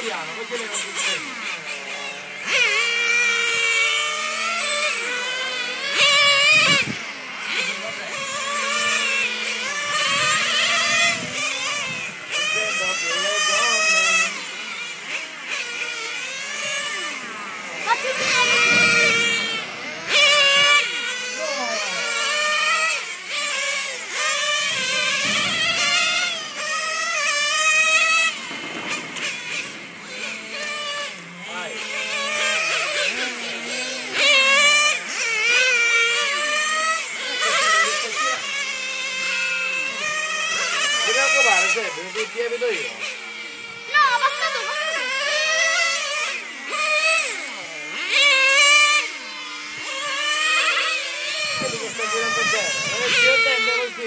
piano, così lei non stressa. Giuseppe, mi ti evito io. No, basta tu, basta tu. Vedi che sta girando bene, non è più attento così.